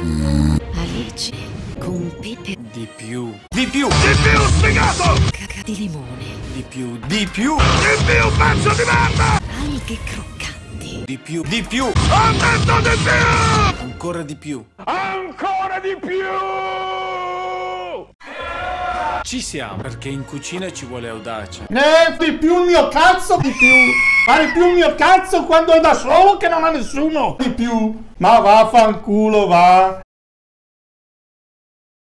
Alice con pepe Di più. Di più. Di più, sfigato! caca di limone, Di più. Di più. Di più, pezzo di merda! alghe croccanti, Di più. Di più. Ho detto di più! Ancora di più. Ancora di più! Ci siamo. Perché in cucina ci vuole audacia. Eh, di più il mio cazzo, di più. Di più il mio cazzo quando è da solo che non ha nessuno. Di più. Ma vaffanculo, va.